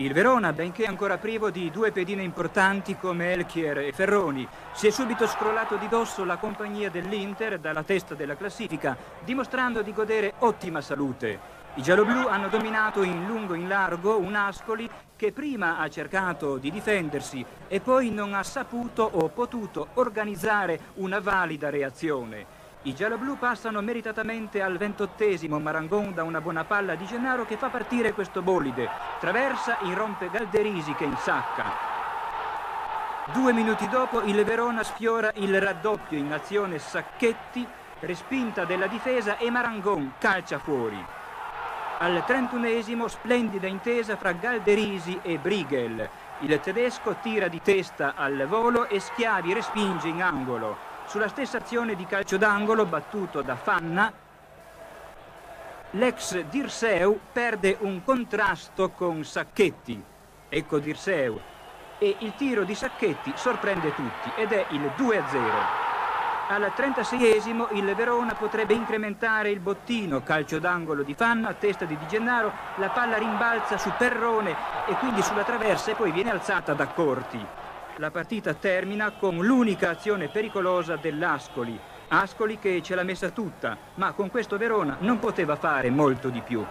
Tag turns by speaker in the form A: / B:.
A: Il Verona, benché ancora privo di due pedine importanti come Elchier e Ferroni, si è subito scrollato di dosso la compagnia dell'Inter dalla testa della classifica, dimostrando di godere ottima salute. I gialloblu hanno dominato in lungo e in largo un Ascoli che prima ha cercato di difendersi e poi non ha saputo o potuto organizzare una valida reazione. I gialloblu passano meritatamente al ventottesimo Marangon da una buona palla di Gennaro che fa partire questo bolide. Traversa, irrompe Galderisi che insacca. Due minuti dopo il Verona sfiora il raddoppio in azione Sacchetti, respinta della difesa e Marangon calcia fuori. Al trentunesimo splendida intesa fra Galderisi e Briegel. Il tedesco tira di testa al volo e Schiavi respinge in angolo. Sulla stessa azione di calcio d'angolo battuto da Fanna, l'ex Dirseu perde un contrasto con Sacchetti. Ecco Dirseu. E il tiro di Sacchetti sorprende tutti ed è il 2-0. Al 36esimo il Verona potrebbe incrementare il bottino, calcio d'angolo di Fanna a testa di Di Gennaro, la palla rimbalza su Perrone e quindi sulla traversa e poi viene alzata da Corti. La partita termina con l'unica azione pericolosa dell'Ascoli. Ascoli che ce l'ha messa tutta, ma con questo Verona non poteva fare molto di più.